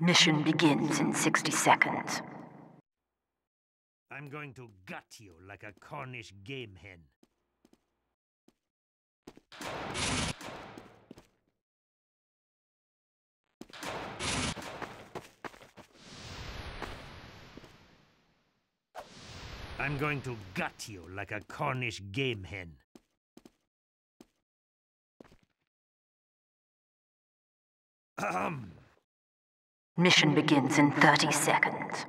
Mission begins in 60 seconds. I'm going to gut you like a Cornish game hen. I'm going to gut you like a Cornish game hen. Ahem. Mission begins in 30 seconds.